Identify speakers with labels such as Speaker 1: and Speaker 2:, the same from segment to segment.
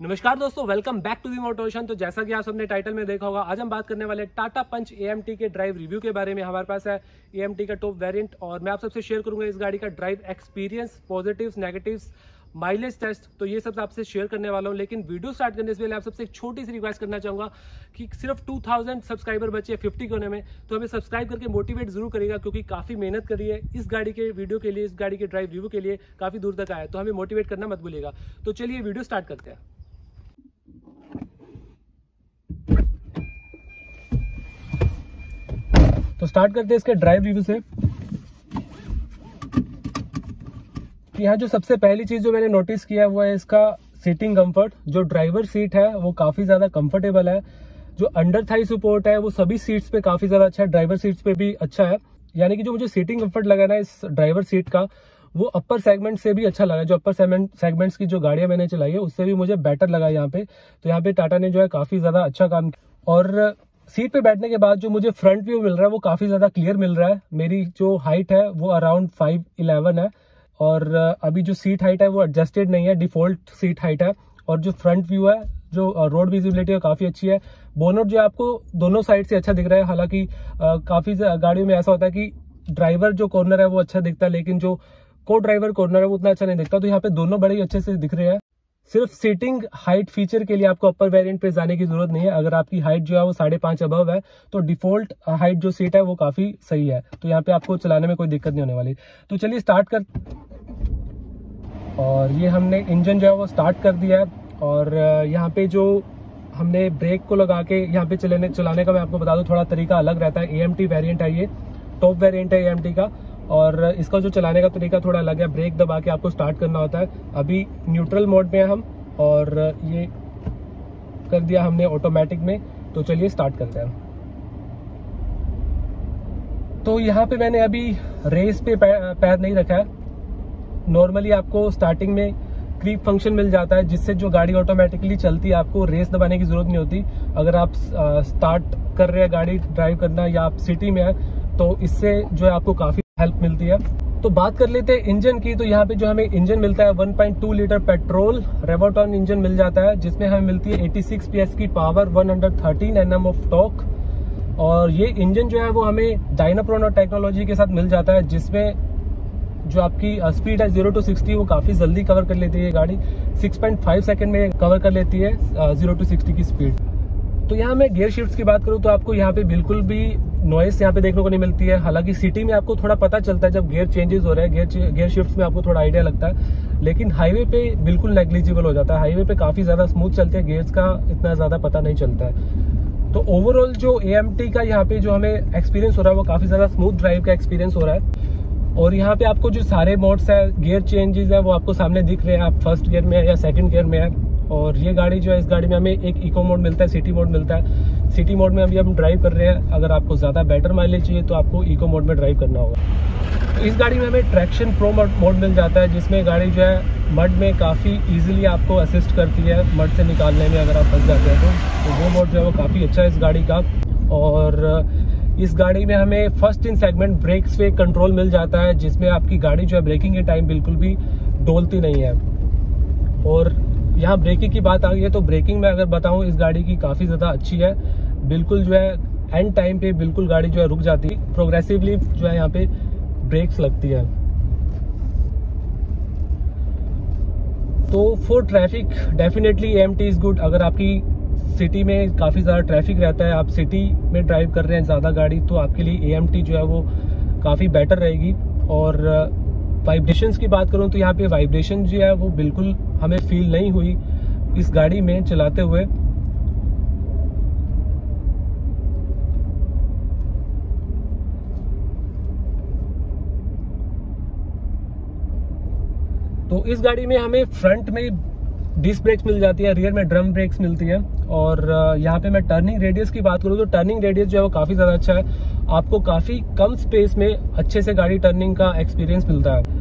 Speaker 1: नमस्कार दोस्तों welcome back to the मोटोशन तो जैसा कि आप सबने टाइटल में देखा होगा, आज हम बात करने वाले टाटा पंच ए के ड्राइव रिव्यू के बारे में। हमारे पास है ए का टॉप वेरिएंट और मैं आप सबसे शेयर करूँगा इस गाड़ी का drive experience positives negatives mileage test तो ये सब आपसे शेयर करने वाला हूँ, लेकिन वीडियो स्टार्ट करने से पहले आप सबसे एक छोटी सी रिक्वेस्ट करना चाहूँगा कि सिर्फ़ 2000 सब्सक्राइबर बचे 50 कोने में तो हमें सब्सक्राइब करके मोटिवेट ज़रूर करेगा क्योंकि काफ़ी मेहनत करी है इस गाड़ी के वीडियो के लिए, इस गाड़ी के ड्राइव रिव्यू के लिए काफ़ी दूर तक आया तो हमें मोटिवेट करना मत भूलेगा तो चलिए वीडियो स्टार्ट करते हैं। तो स्टार्ट करते हैं इसके ड्राइव रिव्यू से। यहाँ जो सबसे पहली चीज़ जो मैंने नोटिस किया वो है इसका सीटिंग कंफर्ट जो ड्राइवर सीट है, वो काफ़ी ज़्यादा कंफर्टेबल है। जो अंडर थाई सपोर्ट है, वो सभी सीट्स पे काफ़ी ज़्यादा अच्छा है। ड्राइवर सीट्स पे भी अच्छा है। यानी कि जो मुझे सीटिंग कंफर्ट लगा ना इस ड्राइवर सीट का, वो अपर सेगमेंट से भी अच्छा लगा। जो अपर सेगमेंट्स की जो गाड़ियाँ मैंने चलाई है, उससे भी मुझे बेटर लगा यहाँ पे। तो यहाँ पे टाटा ने जो है काफ़ी ज़्यादा अच्छा काम और सीट पे बैठने के बाद जो मुझे फ्रंट व्यू मिल रहा है, वो काफ़ी ज़्यादा क्लियर मिल रहा है। मेरी जो हाइट है, वो अराउंड फाइव इलेवन है। और अभी जो सीट हाइट है, वो एडजस्टेड नहीं है डिफ़ॉल्ट सीट हाइट है। और जो फ्रंट व्यू है, जो रोड विजिबिलिटी है, काफ़ी अच्छी है। बोनट जो आपको दोनों साइड से अच्छा दिख रहा है। हालाँकि काफ़ी गाड़ियों में ऐसा होता है कि ड्राइवर जो कॉर्नर है, वो अच्छा दिखता है, लेकिन जो को ड्राइवर कॉर्नर है, वो उतना अच्छा नहीं दिखता। तो यहाँ पे दोनों बड़े ही अच्छे से दिख रहे हैं। सिर्फ़ सीटिंग हाइट फीचर के लिए आपको अपर वेरिएंट पे जाने की ज़रूरत नहीं है। अगर आपकी हाइट जो है वो साढ़े पाँच अबव है तो डिफ़ॉल्ट हाइट जो सीट है वो काफ़ी सही है। तो यहाँ पे आपको चलाने में कोई दिक्कत नहीं होने वाली। तो चलिए स्टार्ट कर और ये हमने इंजन जो है वो स्टार्ट कर दिया है। और यहाँ पे जो हमने ब्रेक को लगा के यहाँ पे चलाने चलाने का मैं आपको बता दूँ, थोड़ा तरीका अलग रहता है। ए एम टी वेरियंट है ये टॉप वेरियंट है एएमटी का। और इसका जो चलाने का तरीका थोड़ा अलग है, ब्रेक दबा के आपको स्टार्ट करना होता है। अभी न्यूट्रल मोड में हम, और ये कर दिया हमने ऑटोमेटिक में तो चलिए स्टार्ट करते हैं। तो यहाँ पे मैंने अभी रेस पे पैर नहीं रखा है। नॉर्मली आपको स्टार्टिंग में क्रीप फ़ंक्शन मिल जाता है, जिससे जो गाड़ी ऑटोमेटिकली चलती है, आपको रेस दबाने की ज़रूरत नहीं होती। अगर आप स्टार्ट कर रहे हैं गाड़ी ड्राइव करना, या आप सिटी में है तो इससे जो है आपको काफ़ी हेल्प मिलती है। तो बात कर लेते हैं इंजन की। तो यहाँ पे जो हमें इंजन मिलता है 1.2 लीटर पेट्रोल रेवोटॉन इंजन मिल जाता है, जिसमें हमें मिलती है 86 पीएस की पावर 113 एनएम ऑफ़ टॉक और ये इंजन जो है, वो हमें डायनाप्रोनो टेक्नोलॉजी के साथ मिल जाता है, जिसमें जो आपकी स्पीड है ज़ीरो टू सिक्सटी वो काफ़ी जल्दी कवर कर लेती है गाड़ी। 6.5 सेकंड में कवर कर लेती है ज़ीरो टू सिक्सटी की स्पीड तो यहाँ मैं गियर शिफ्ट की बात करूँ तो आपको यहाँ पे बिल्कुल भी नॉइस यहाँ पे देखने को नहीं मिलती है। हालाँकि सिटी में आपको थोड़ा पता चलता है जब गियर चेंजेस हो रहे हैं गियर गियर शिफ्ट में आपको थोड़ा आइडिया लगता है। लेकिन हाईवे पे बिल्कुल नेग्लिजिबल हो जाता है। हाईवे पे काफ़ी ज़्यादा स्मूथ चलते हैं गियर्स का इतना ज़्यादा पता नहीं चलता है। तो ओवरऑल जो एएमटी का यहाँ पे जो हमें एक्सपीरियंस हो रहा है, वो काफ़ी ज़्यादा स्मूथ ड्राइव का एक्सपीरियंस हो रहा है। और यहाँ पे आपको जो सारे मोड्स है गियर चेंजेस है, वो आपको सामने दिख रहे हैं। आप फ़र्स्ट गियर में है या सेकंड गियर में है। और ये गाड़ी जो है इस गाड़ी में हमें एक इको मोड मिलता है सिटी मोड मिलता है। सिटी मोड में अभी हम ड्राइव कर रहे हैं। अगर आपको ज़्यादा बेटर माइलेज चाहिए तो आपको इको मोड में ड्राइव करना होगा। इस गाड़ी में हमें ट्रैक्शन प्रो मोड मिल जाता है जिसमें गाड़ी जो है मड में काफ़ी ईजिली आपको असिस्ट करती है मड से निकालने में अगर आप फंस जाते हैं तो, तो वो मोड जो है वो काफ़ी अच्छा है इस गाड़ी का। और इस गाड़ी में हमें फ़र्स्ट इन सेगमेंट ब्रेक्स पे कंट्रोल मिल जाता है जिसमें आपकी गाड़ी जो है ब्रेकिंग के टाइम बिल्कुल भी डोलती नहीं है। और यहाँ ब्रेकिंग की बात आ गई है तो ब्रेकिंग में अगर बताऊँ, इस गाड़ी की काफ़ी ज़्यादा अच्छी है। बिल्कुल जो है एंड टाइम पे बिल्कुल गाड़ी जो है रुक जाती है। प्रोग्रेसिवली जो है यहाँ पे ब्रेक्स लगती है। तो for traffic definitely M T is good अगर आपकी सिटी में काफ़ी ज़्यादा ट्रैफ़िक रहता है, आप सिटी में ड्राइव कर रहे हैं ज़्यादा गाड़ी तो आपके लिए एएमटी जो है वो काफ़ी बेटर रहेगी। और वाइब्रेशन की बात करूँ तो यहाँ पे वाइब्रेशन जो है वो बिल्कुल हमें फील नहीं हुई इस गाड़ी में चलाते हुए। तो इस गाड़ी में हमें फ्रंट में डिस्क ब्रेक्स मिल जाती है रियर में ड्रम ब्रेक्स मिलती है और यहाँ पे मैं टर्निंग रेडियस की बात करूँ तो टर्निंग रेडियस जो है वो काफ़ी ज़्यादा अच्छा है। आपको काफ़ी कम स्पेस में अच्छे से गाड़ी टर्निंग का एक्सपीरियंस मिलता है।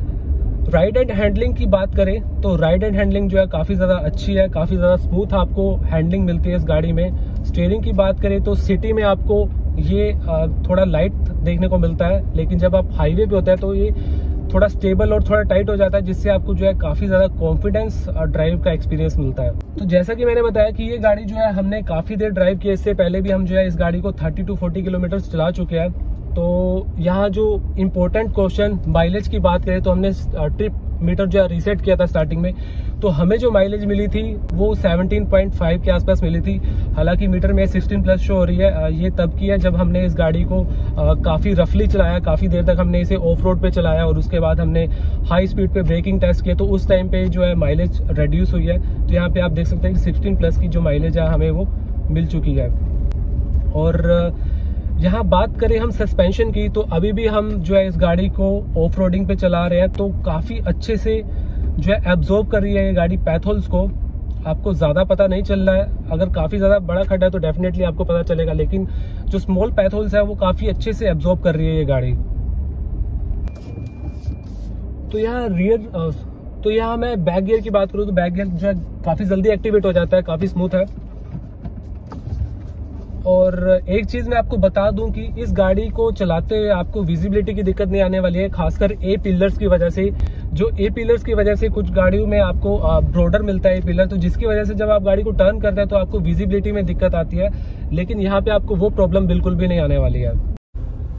Speaker 1: राइड एंड हैंडलिंग की बात करें तो राइड एंड हैंडलिंग जो है काफ़ी ज़्यादा अच्छी है, काफ़ी ज़्यादा स्मूथ आपको हैंडलिंग मिलती है इस गाड़ी में। स्टेयरिंग की बात करें तो सिटी में आपको ये थोड़ा लाइट देखने को मिलता है, लेकिन जब आप हाईवे पे होता है तो ये थोड़ा स्टेबल और थोड़ा टाइट हो जाता है, जिससे आपको जो है काफ़ी ज़्यादा कॉन्फिडेंस ड्राइव का एक्सपीरियंस मिलता है। तो जैसा कि मैंने बताया कि ये गाड़ी जो है हमने काफ़ी देर ड्राइव किया इससे पहले भी हम जो है इस गाड़ी को 30 टू 40 किलोमीटर चला चुके हैं। तो यहाँ जो इम्पोर्टेंट क्वेश्चन माइलेज की बात करें तो हमने ट्रिप मीटर जो रीसेट किया था स्टार्टिंग में। तो हमें जो माइलेज मिली थी, वो 17.5 के आसपास मिली थी। हालाँकि मीटर में 16 प्लस शो हो रही है ये तब की है जब हमने इस गाड़ी को काफ़ी रफली चलाया, काफ़ी देर तक हमने इसे ऑफ़ रोड पे चलाया और उसके बाद हमने हाई स्पीड पे ब्रेकिंग टेस्ट किया। तो उस टाइम पे जो है माइलेज रेड्यूस हुई है। तो यहाँ पे आप देख सकते हैं कि सिक्सटीन प्लस की जो माइलेज है, हमें वो मिल चुकी है। और यहाँ बात करें हम सस्पेंशन की तो अभी भी हम जो है इस गाड़ी को ऑफ़ रोडिंग पे चला रहे हैं तो काफ़ी अच्छे से जो है एब्जॉर्ब कर रही है ये गाड़ी पैथोल्स को। आपको ज़्यादा पता नहीं चल रहा है। अगर काफ़ी ज़्यादा बड़ा खड्डा है तो डेफिनेटली आपको पता चलेगा, लेकिन जो स्मॉल पैथोल्स है, वो काफ़ी अच्छे से एब्जॉर्ब कर रही है ये गाड़ी। तो यहाँ रियर तो यहाँ मैं बैक गियर की बात करूँ तो बैक गियर जो है काफ़ी जल्दी एक्टिवेट हो जाता है, काफ़ी स्मूथ है। और एक चीज़ मैं आपको बता दूँ कि इस गाड़ी को चलाते हुए आपको विजिबिलिटी की दिक्कत नहीं आने वाली है, खासकर ए पिलर्स की वजह से। जो ए पिलर्स की वजह से कुछ गाड़ियों में आपको ब्रोडर मिलता है ए पिलर तो जिसकी वजह से जब आप गाड़ी को टर्न करते हैं तो आपको विजिबिलिटी में दिक्कत आती है। लेकिन यहाँ पे आपको वो प्रॉब्लम बिल्कुल भी नहीं आने वाली है।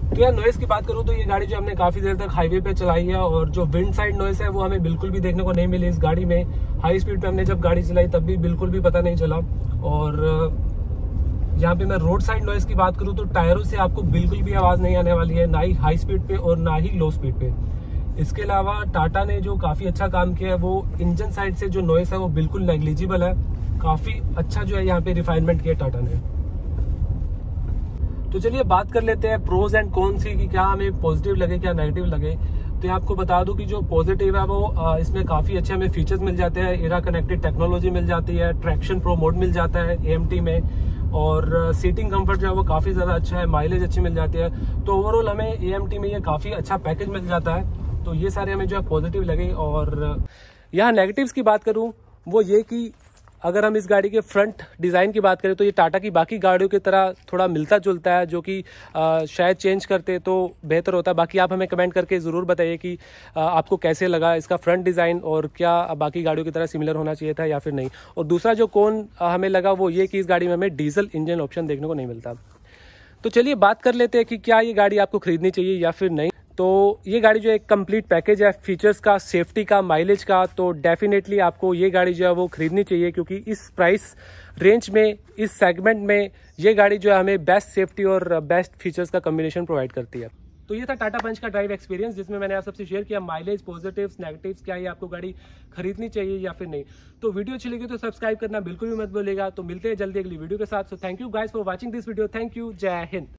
Speaker 1: तो यार नॉइस की बात करूँ तो ये गाड़ी जो हमने काफ़ी देर तक हाईवे पे चलाई है, और जो विंड साइड नॉइस है, वो हमें बिल्कुल भी देखने को नहीं मिली इस गाड़ी में। हाई स्पीड पे हमने जब गाड़ी चलाई, तब भी बिल्कुल भी पता नहीं चला। और यहाँ पे मैं रोड साइड नॉइस की बात करूँ तो टायरों से आपको बिल्कुल भी आवाज़ नहीं आने वाली है, ना ही हाई स्पीड पे और ना ही लो स्पीड पे। इसके अलावा टाटा ने जो काफ़ी अच्छा काम किया है, वो इंजन साइड से जो नॉइस है, वो बिल्कुल नेग्लिजिबल है। काफ़ी अच्छा जो है यहाँ पे रिफाइनमेंट किया टाटा ने। तो चलिए बात कर लेते हैं प्रोज एंड कौन सी की क्या हमें पॉजिटिव लगे, क्या नेगेटिव लगे। तो आपको बता दूँ कि जो पॉजिटिव है, वो इसमें काफ़ी अच्छे हमें फीचर्स मिल जाते हैं। एरा कनेक्टेड टेक्नोलॉजी मिल जाती है ट्रैक्शन प्रो मोड मिल जाता है एएमटी में। और सीटिंग कंफर्ट जो है वो काफ़ी ज़्यादा अच्छा है माइलेज अच्छी मिल जाती है। तो ओवरऑल हमें ए में ये काफ़ी अच्छा पैकेज मिल जाता है। तो ये सारे हमें जो है पॉजिटिव लगे और यहाँ नेगेटिव्स की बात करूँ, वो ये कि अगर हम इस गाड़ी के फ्रंट डिज़ाइन की बात करें तो ये टाटा की बाकी गाड़ियों की तरह थोड़ा मिलता जुलता है, जो कि शायद चेंज करते तो बेहतर होता। बाकी आप हमें कमेंट करके ज़रूर बताइए कि आपको कैसे लगा इसका फ्रंट डिज़ाइन और क्या बाकी गाड़ियों की तरह सिमिलर होना चाहिए था या फिर नहीं? और दूसरा जो कौन हमें लगा वो ये कि इस गाड़ी में हमें डीजल इंजन ऑप्शन देखने को नहीं मिलता। तो चलिए बात कर लेते हैं कि क्या ये गाड़ी आपको खरीदनी चाहिए या फिर नहीं। तो ये गाड़ी जो एक कंप्लीट पैकेज है फीचर्स का सेफ्टी का माइलेज का तो डेफिनेटली आपको ये गाड़ी जो है वो खरीदनी चाहिए क्योंकि इस प्राइस रेंज में, इस सेगमेंट में ये गाड़ी जो है हमें बेस्ट सेफ्टी और बेस्ट फीचर्स का कम्बिनेशन प्रोवाइड करती है। तो ये था टाटा पंच का ड्राइव एक्सपीरियंस जिसमें मैंने आप सबसे शेयर किया माइलेज पॉजिटिव्स नेगेटिव्स क्या है आपको गाड़ी खरीदनी चाहिए या फिर नहीं। तो वीडियो अच्छी लगी तो सब्सक्राइब करना बिल्कुल भी मत बोलेगा तो मिलते हैं जल्दी अगली वीडियो के साथ। So thank you guys for watching this video thank you जय हिंद